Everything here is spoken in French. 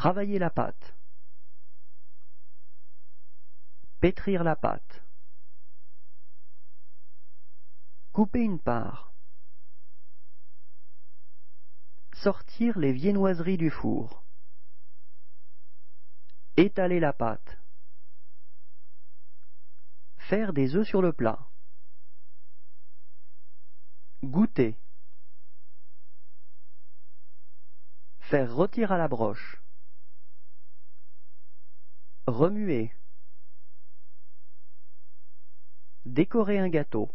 Travailler la pâte. Pétrir la pâte. Couper une part. Sortir les viennoiseries du four. Étaler la pâte. Faire des œufs sur le plat. Goûter. Faire rôtir à la broche. Remuer. Décorer un gâteau.